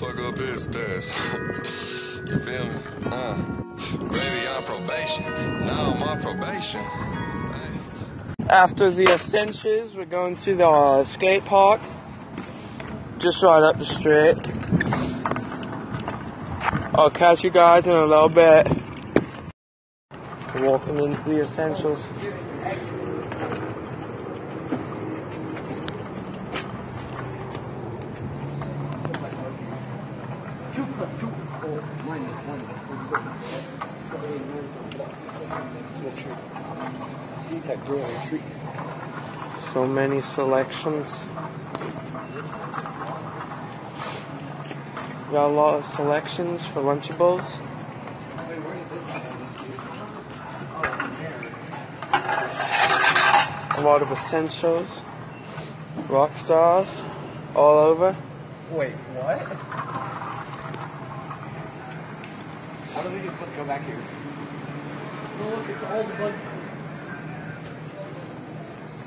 fuck up his test. you feel me? Uh, gravy on probation. Now I'm off probation. After the Essentials, we're going to the uh, skate park. Just right up the street. I'll catch you guys in a little bit. Walking into the Essentials. So many selections. Got a lot of selections for Lunchables. A lot of essentials. Rock stars. All over. Wait, what? How do we just go back here? Oh, look, it's all the bug.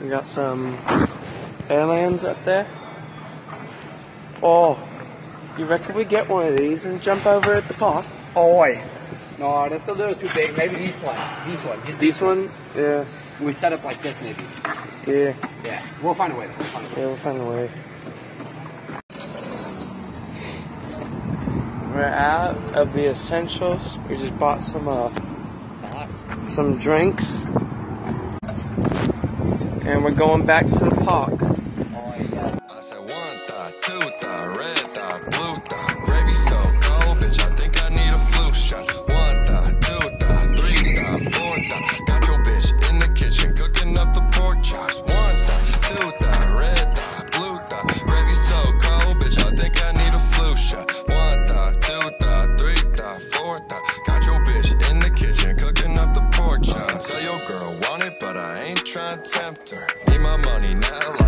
We got some aliens up there. Oh, you reckon we get one of these and jump over at the park? Oh, wait. No, that's a little too big. Maybe this one. This one. Just This one? Yeah, We set up like this, maybe. yeah, Yeah. We'll find a way. We'll find a way. yeah, we'll find a way. We're out of the essentials. We just bought some uh, some drinks. And we're going back to the park. tempter. Need my money now